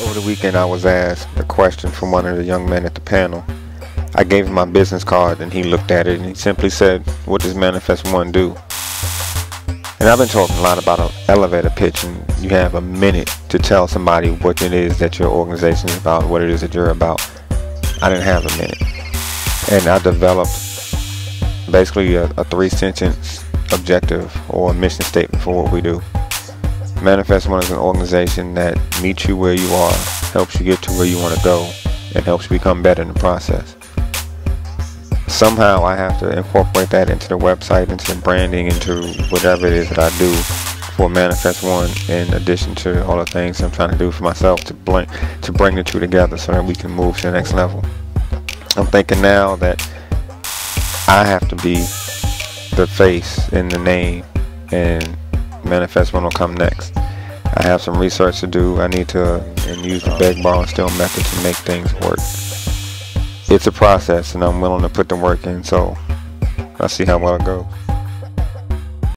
Over the weekend, I was asked a question from one of the young men at the panel. I gave him my business card and he looked at it and he simply said, What does Manifest One do? And I've been talking a lot about an elevator pitch, and you have a minute to tell somebody what it is that your organization is about, what it is that you're about. I didn't have a minute. And I developed basically a, a three sentence objective or a mission statement for what we do. Manifest One is an organization that meets you where you are, helps you get to where you want to go, and helps you become better in the process. Somehow I have to incorporate that into the website, into the branding, into whatever it is that I do for Manifest One, in addition to all the things I'm trying to do for myself to bring to bring the two together so that we can move to the next level. I'm thinking now that I have to be the face and the name, and Manifest One will come next. I have some research to do. I need to and use the beg, borrow, and steal method to make things work. It's a process, and I'm willing to put the work in. So I'll see how well it goes.